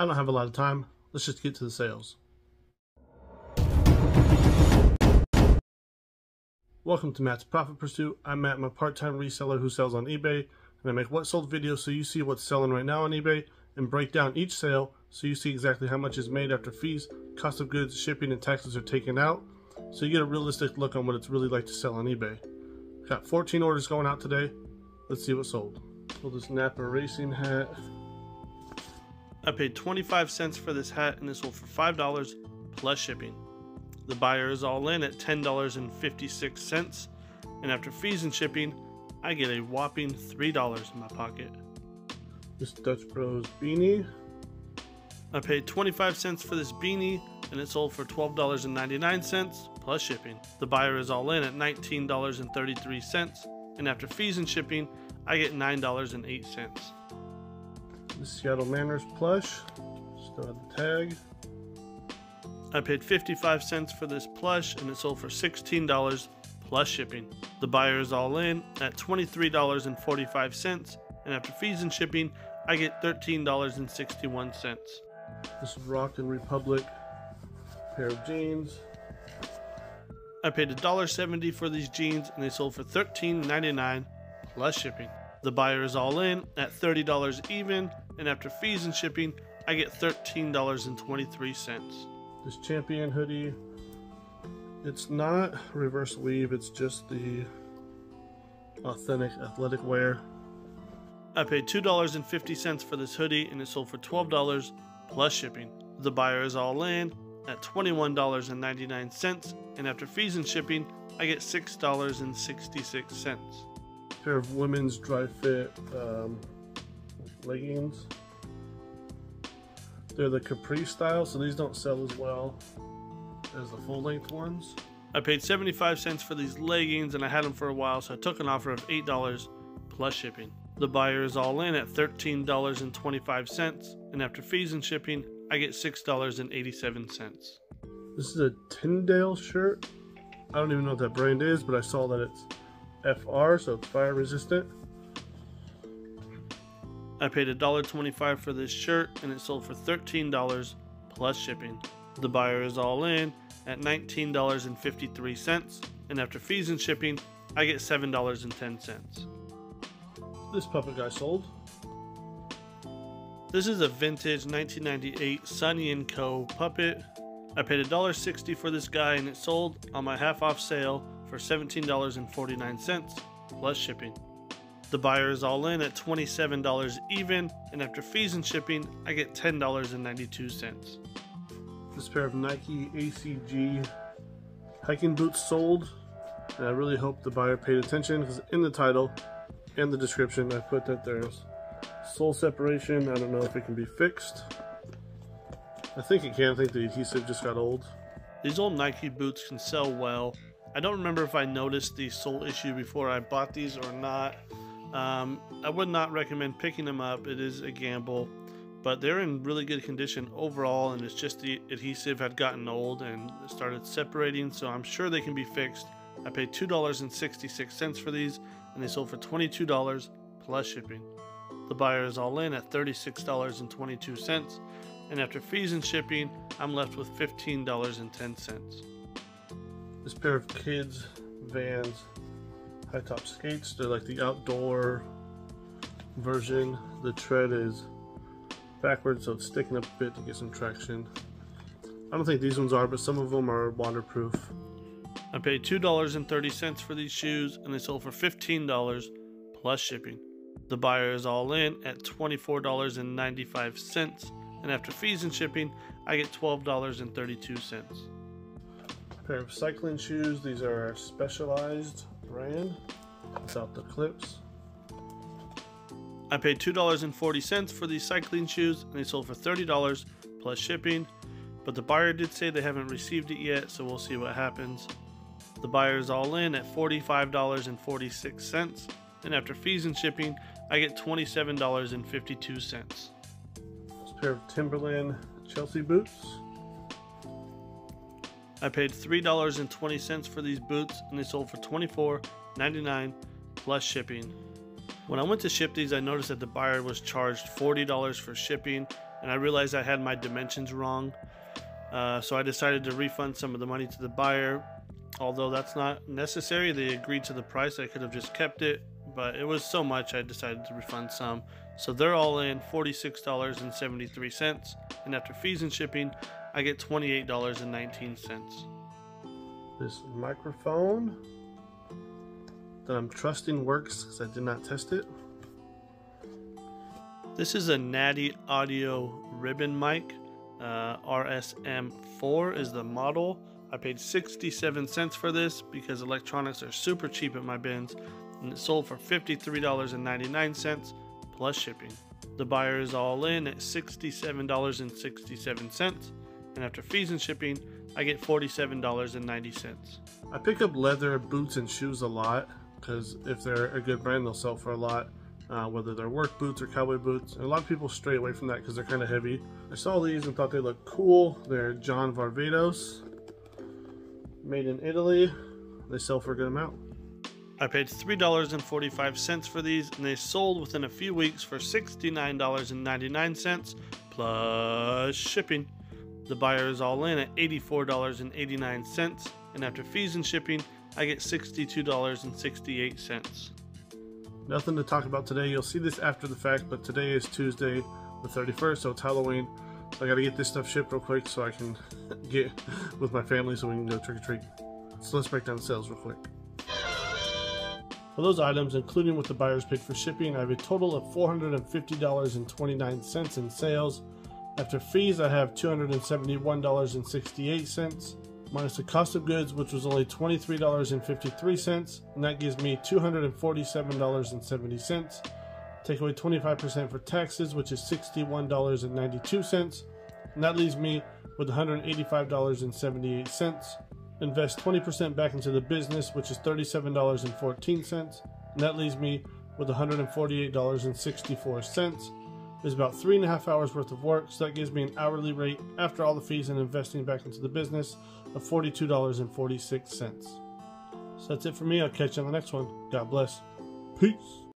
I don't have a lot of time. Let's just get to the sales. Welcome to Matt's Profit Pursuit. I'm Matt, I'm a part-time reseller who sells on eBay, and I make what sold videos so you see what's selling right now on eBay and break down each sale so you see exactly how much is made after fees, cost of goods, shipping, and taxes are taken out, so you get a realistic look on what it's really like to sell on eBay. Got 14 orders going out today. Let's see what sold. Pull this Napa racing hat. I paid 25 cents for this hat and this sold for $5 plus shipping. The buyer is all in at $10.56, and after fees and shipping, I get a whopping $3 in my pocket. This Dutch Bros beanie. I paid 25 cents for this beanie and it sold for $12.99 plus shipping. The buyer is all in at $19.33 and after fees and shipping, I get $9.08. The Seattle Mariners plush. Still have the tag. I paid 55 cents for this plush and it sold for $16 plus shipping. The buyer is all in at $23.45 and after fees and shipping, I get $13.61. This is Rock and Republic pair of jeans. I paid $1.70 for these jeans and they sold for $13.99 plus shipping. The buyer is all in at $30 even, and after fees and shipping, I get $13.23. This Champion hoodie. It's not reverse weave, it's just the authentic athletic wear. I paid $2.50 for this hoodie and it sold for $12 plus shipping. The buyer is all in at $21.99, and after fees and shipping, I get $6.66. Pair of women's dry fit um, leggings. They're the capri style, so these don't sell as well as the full length ones. I paid 75 cents for these leggings and I had them for a while, so I took an offer of $8 plus shipping. The buyer is all in at $13.25, and after fees and shipping, I get $6.87. This is a Tyndale shirt. I don't even know what that brand is, but I saw that it's FR, so it's fire resistant. I paid $1.25 for this shirt and it sold for $13 plus shipping. The buyer is all in at $19.53, and after fees and shipping, I get $7.10. This puppet guy sold. This is a vintage 1998 Sonny & Co. puppet. I paid $1.60 for this guy and it sold on my half off sale for $17.49 plus shipping. The buyer is all in at $27 even, and after fees and shipping, I get $10.92. This pair of Nike ACG hiking boots sold, and I really hope the buyer paid attention because in the title and the description I put that there's sole separation. I don't know if it can be fixed. I think it can. I think the adhesive just got old. These old Nike boots can sell well. I don't remember if I noticed the sole issue before I bought these or not. Um, I would not recommend picking them up. It is a gamble, but they're in really good condition overall, and it's just the adhesive had gotten old and started separating, so I'm sure they can be fixed. I paid $2.66 for these, and they sold for $22 plus shipping. The buyer is all in at $36.22, and after fees and shipping, I'm left with $15.10. This pair of kids Vans high top skates, they're like the outdoor version. The tread is backwards, so it's sticking up a bit to get some traction. I don't think these ones are, but some of them are waterproof. I paid $2.30 for these shoes, and they sold for $15 plus shipping. The buyer is all in at $24.95, and after fees and shipping, I get $12.32. Pair of cycling shoes. These are specialized brand without the clips. I paid $2.40 for these cycling shoes, and they sold for $30 plus shipping. But the buyer did say they haven't received it yet, so we'll see what happens. The buyer is all in at $45.46, and after fees and shipping, I get $27.52. This pair of Timberland Chelsea boots. I paid $3.20 for these boots and they sold for $24.99 plus shipping. When I went to ship these, I noticed that the buyer was charged $40 for shipping, and I realized I had my dimensions wrong. Uh, so I decided to refund some of the money to the buyer. Although that's not necessary, they agreed to the price. I could have just kept it, but it was so much I decided to refund some. So they're all in $46.73, and after fees and shipping, I get $28.19. This microphone that I'm trusting works because I did not test it. This is a Nady Audio ribbon mic. Uh, RSM4 is the model. I paid 67 cents for this because electronics are super cheap at my bins, and it sold for $53.99 plus shipping. The buyer is all in at $67.67, and after fees and shipping, I get $47.90. I pick up leather boots and shoes a lot because if they're a good brand, they'll sell for a lot. Uh, whether they're work boots or cowboy boots. And a lot of people stray away from that because they're kind of heavy. I saw these and thought they looked cool. They're John Varvatos, made in Italy. They sell for a good amount. I paid $3.45 for these, and they sold within a few weeks for $69.99 plus shipping. The buyer is all in at $84.89, and after fees and shipping, I get $62.68. Nothing to talk about today. You'll see this after the fact, but today is Tuesday the 31st, so it's Halloween. So I gotta get this stuff shipped real quick so I can get with my family so we can go trick or treat. So let's break down the sales real quick. For those items, including what the buyers paid for shipping, I have a total of $450.29 in sales. After fees, I have $271.68 minus the cost of goods, which was only $23.53, and that gives me $247.70. Take away 25% for taxes, which is $61.92, and that leaves me with $185.78. Invest 20% back into the business, which is $37.14, and that leaves me with $148.64. There's about three and a half hours worth of work, so that gives me an hourly rate after all the fees and investing back into the business of $42.46. So that's it for me. I'll catch you on the next one. God bless. Peace.